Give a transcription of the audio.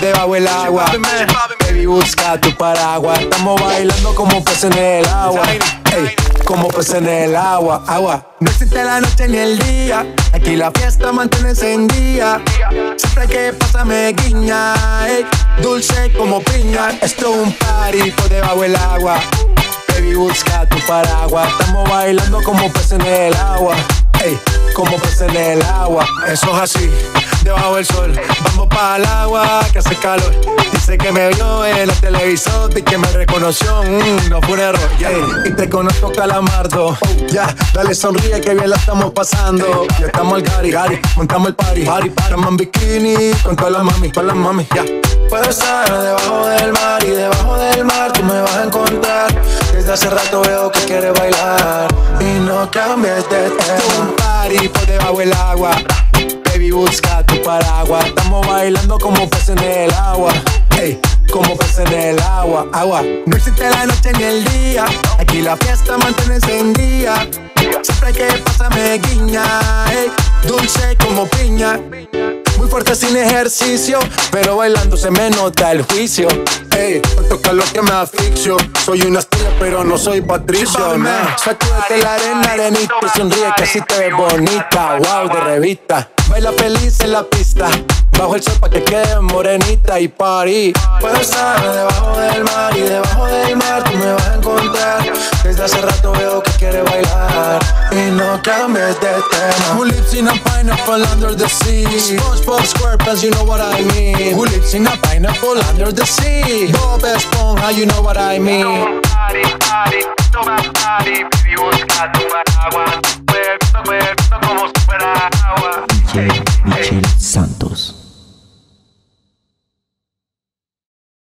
debajo el agua. Baby, busca tu paraguas. Estamos bailando como peces en el agua. Ey, como peces en el agua, agua. No existe la noche ni el día. Aquí la fiesta mantiene encendida. Siempre que pasa me guiña. Ey, dulce como piña. Esto es un party por debajo el agua. Baby, busca tu paraguas. Estamos bailando como peces en el agua. Ey, como peces en el agua. Eso es así, debajo del sol. Vamos para el agua que hace calor. Dice que me vio en el televisor y que me reconoció. Mm, no fue un error. Y te conozco, calamardo. Ya, dale sonríe que bien la estamos pasando. Ya estamos al gari, gari, montamos el party. Party, para en bikini con todas las mami, con las mami, ya. Puedo estar debajo del mar y debajo del mar tú me vas a encontrar. Desde hace rato veo que quieres bailar y no cambies de tema. Party por debajo del agua. Baby, busca tu paraguas. Estamos bailando como peces en el agua. Ey, como peces en el agua, agua. No existe la noche ni el día. Aquí la fiesta mantiene encendida. Siempre que pasa me guiña. Ey, dulce como piña. Fuerte sin ejercicio, pero bailando se me nota el juicio. Ey, toca lo que me asfixio. Soy una estrella, pero no soy patricio. Nah. Sacúdete la arena, arenita y sonríe que así te ves bonita. Wow, de revista. Baila feliz en la pista. Bajo el sol pa' que quede morenita y party. Puedo estar debajo del mar y debajo del mar tú me vas a encontrar. Desde hace rato veo no cambies de tema. Who lives in a pineapple under the sea? SpongeBob SquarePants, you know what I mean. Who lives in a pineapple under the sea? Bob Esponja, you know what I mean. Party, party, toma party, baby, busca tu paraguas. Muévelo, muévelo como si fuera agua.